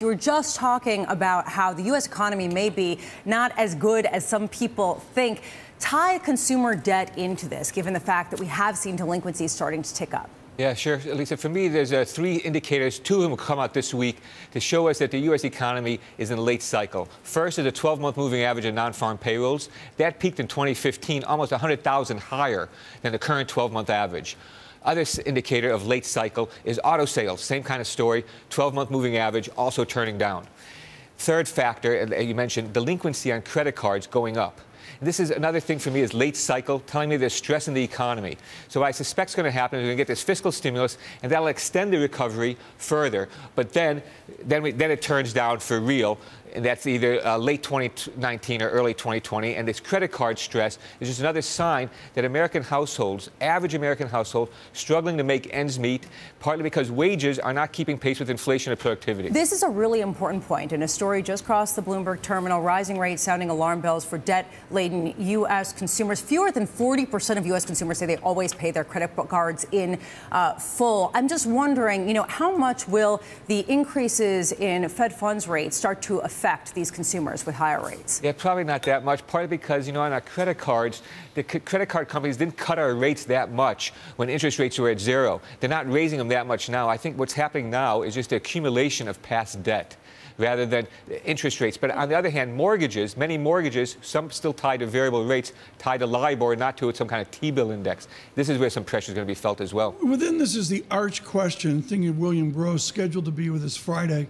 You were just talking about how the U.S. economy may be not as good as some people think. Tie consumer debt into this, given the fact that we have seen delinquencies starting to tick up. Yeah, sure. Lisa, for me, there's uh, three indicators. Two of them will come out this week to show us that the U.S. economy is in a late cycle. First is a 12-month moving average of non-farm payrolls. That peaked in 2015, almost 100,000 higher than the current 12-month average. Other indicator of late cycle is auto sales. Same kind of story. 12-month moving average also turning down. Third factor, you mentioned delinquency on credit cards going up. This is another thing for me is late cycle, telling me there's stress in the economy. So I suspect is going to happen is we're going to get this fiscal stimulus, and that'll extend the recovery further. But then, then, we, then it turns down for real, and that's either uh, late 2019 or early 2020. And this credit card stress is just another sign that American households, average American household, struggling to make ends meet, partly because wages are not keeping pace with inflation and productivity. This is a really important point. In a story just crossed the Bloomberg terminal, rising rates sounding alarm bells for debt-laden U.S. consumers. Fewer than 40% of U.S. consumers say they always pay their credit cards in uh, full. I'm just wondering, you know, how much will the increases in Fed funds rates start to affect these consumers with higher rates? Yeah, probably not that much. Partly because, you know, on our credit cards, the credit card companies didn't cut our rates that much when interest rates were at zero. They're not raising them that much now. I think what's happening now is just the accumulation of past debt rather than interest rates. But on the other hand, mortgages, many mortgages, some still tied to variable rates, tied to LIBOR, not to some kind of T-bill index. This is where some pressure is going to be felt as well. Within this is the arch question, thinking of William Gross, scheduled to be with us Friday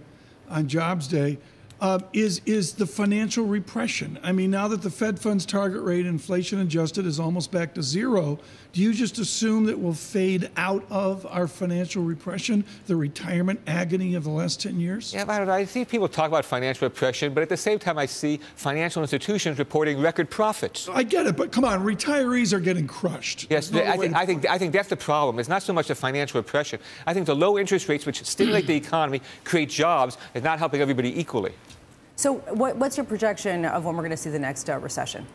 on Jobs Day uh, is is the financial repression. I mean, now that the Fed funds target rate, inflation adjusted, is almost back to zero, do you just assume that we'll fade out of our financial repression, the retirement agony of the last 10 years? Yeah, I don't know. I see people talk about financial repression, but at the same time, I see financial institutions reporting record profits. I get it, but come on, retirees are getting crushed. Yes, no I, think, I, think, I think that's the problem. It's not so much the financial repression. I think the low interest rates, which stimulate the economy, create jobs, is not helping everybody equally. So, what, what's your projection of when we're going to see the next uh, recession?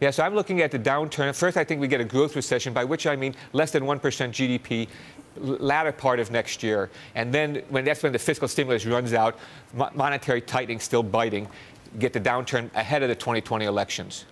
Yeah, so I'm looking at the downturn. First, I think we get a growth recession, by which I mean less than 1% GDP latter part of next year. And then when that's when the fiscal stimulus runs out, monetary tightening still biting, get the downturn ahead of the 2020 elections.